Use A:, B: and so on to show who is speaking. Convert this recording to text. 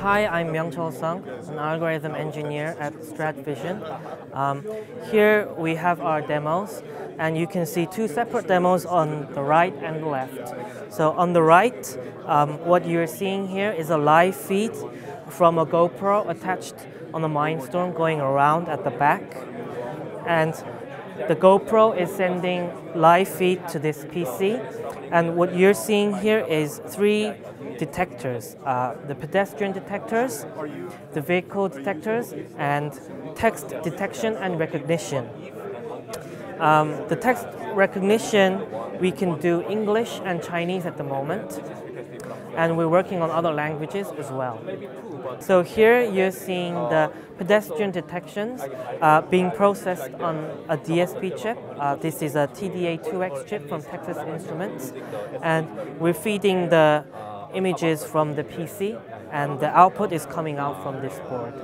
A: Hi, I'm Myung-Chul Sung, an algorithm engineer at StradVision. Um, here we have our demos, and you can see two separate demos on the right and the left. So on the right, um, what you're seeing here is a live feed from a GoPro attached on a Mindstorm going around at the back. And the GoPro is sending live feed to this PC. And what you're seeing here is three detectors, uh, the pedestrian detectors, the vehicle detectors, and text detection and recognition. Um, the text recognition, we can do English and Chinese at the moment, and we're working on other languages as well. So here you're seeing the pedestrian detections uh, being processed on a DSP chip. Uh, this is a TDA2X chip from Texas Instruments, and we're feeding the images from the PC, and the output is coming out from this board.